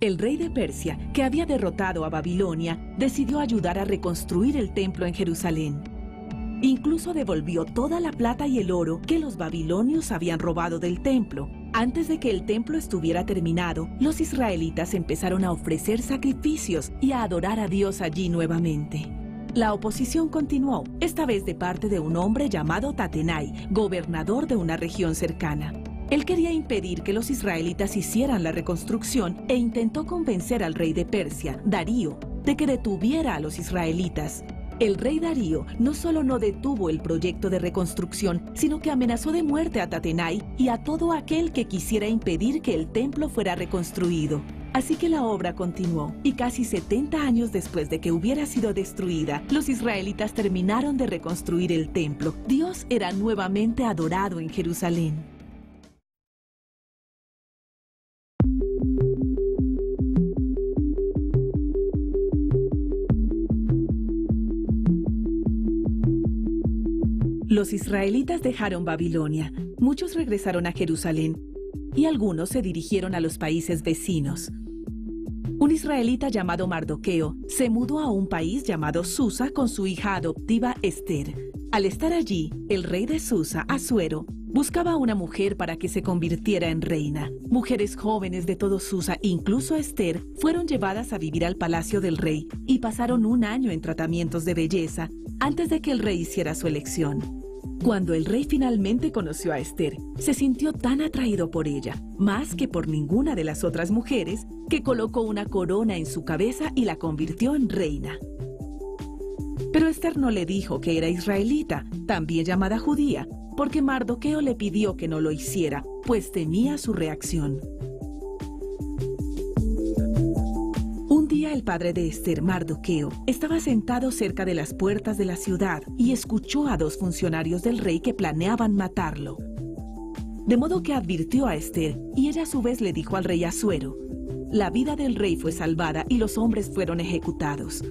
El rey de Persia, que había derrotado a Babilonia, decidió ayudar a reconstruir el templo en Jerusalén. Incluso devolvió toda la plata y el oro que los babilonios habían robado del templo. Antes de que el templo estuviera terminado, los israelitas empezaron a ofrecer sacrificios y a adorar a Dios allí nuevamente. La oposición continuó, esta vez de parte de un hombre llamado Tatenai, gobernador de una región cercana. Él quería impedir que los israelitas hicieran la reconstrucción e intentó convencer al rey de Persia, Darío, de que detuviera a los israelitas. El rey Darío no solo no detuvo el proyecto de reconstrucción, sino que amenazó de muerte a Tatenai y a todo aquel que quisiera impedir que el templo fuera reconstruido. Así que la obra continuó, y casi 70 años después de que hubiera sido destruida, los israelitas terminaron de reconstruir el templo. Dios era nuevamente adorado en Jerusalén. Los israelitas dejaron Babilonia, muchos regresaron a Jerusalén y algunos se dirigieron a los países vecinos. Un israelita llamado Mardoqueo se mudó a un país llamado Susa con su hija adoptiva Esther. Al estar allí, el rey de Susa, Asuero, buscaba una mujer para que se convirtiera en reina. Mujeres jóvenes de todo Susa, incluso Esther, fueron llevadas a vivir al palacio del rey y pasaron un año en tratamientos de belleza antes de que el rey hiciera su elección. Cuando el rey finalmente conoció a Esther, se sintió tan atraído por ella, más que por ninguna de las otras mujeres, que colocó una corona en su cabeza y la convirtió en reina. Pero Esther no le dijo que era israelita, también llamada judía, porque Mardoqueo le pidió que no lo hiciera, pues temía su reacción. El padre de Esther, Mardoqueo, estaba sentado cerca de las puertas de la ciudad y escuchó a dos funcionarios del rey que planeaban matarlo. De modo que advirtió a Esther y ella a su vez le dijo al rey Asuero, la vida del rey fue salvada y los hombres fueron ejecutados.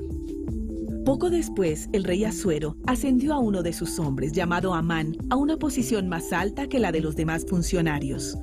Poco después, el rey Asuero ascendió a uno de sus hombres, llamado Amán, a una posición más alta que la de los demás funcionarios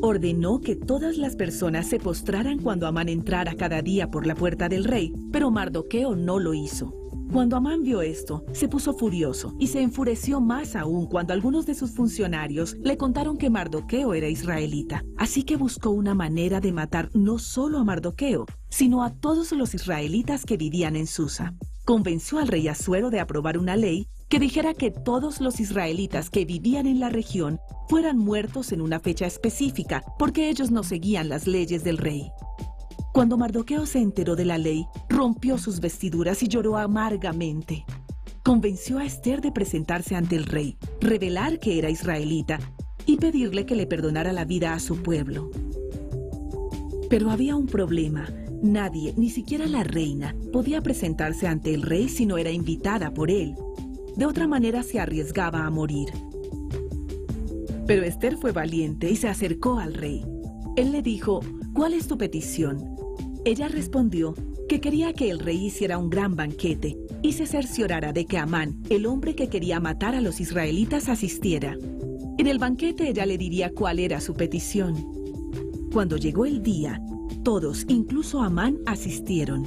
ordenó que todas las personas se postraran cuando Amán entrara cada día por la puerta del rey, pero Mardoqueo no lo hizo. Cuando Amán vio esto, se puso furioso y se enfureció más aún cuando algunos de sus funcionarios le contaron que Mardoqueo era israelita. Así que buscó una manera de matar no solo a Mardoqueo, sino a todos los israelitas que vivían en Susa. Convenció al rey Asuero de aprobar una ley que dijera que todos los israelitas que vivían en la región fueran muertos en una fecha específica, porque ellos no seguían las leyes del rey. Cuando Mardoqueo se enteró de la ley, rompió sus vestiduras y lloró amargamente. Convenció a Esther de presentarse ante el rey, revelar que era israelita y pedirle que le perdonara la vida a su pueblo. Pero había un problema. Nadie, ni siquiera la reina, podía presentarse ante el rey si no era invitada por él. De otra manera se arriesgaba a morir. Pero Esther fue valiente y se acercó al rey. Él le dijo, ¿cuál es tu petición? Ella respondió que quería que el rey hiciera un gran banquete y se cerciorara de que Amán, el hombre que quería matar a los israelitas, asistiera. En el banquete ella le diría cuál era su petición. Cuando llegó el día, todos, incluso Amán, asistieron.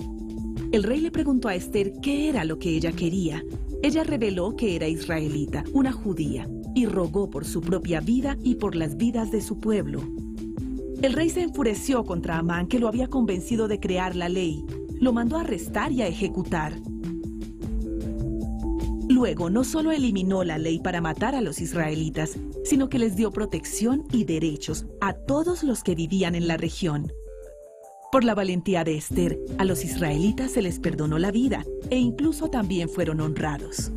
El rey le preguntó a Esther qué era lo que ella quería ella reveló que era israelita, una judía, y rogó por su propia vida y por las vidas de su pueblo. El rey se enfureció contra Amán, que lo había convencido de crear la ley. Lo mandó a arrestar y a ejecutar. Luego, no solo eliminó la ley para matar a los israelitas, sino que les dio protección y derechos a todos los que vivían en la región. Por la valentía de Esther, a los israelitas se les perdonó la vida e incluso también fueron honrados.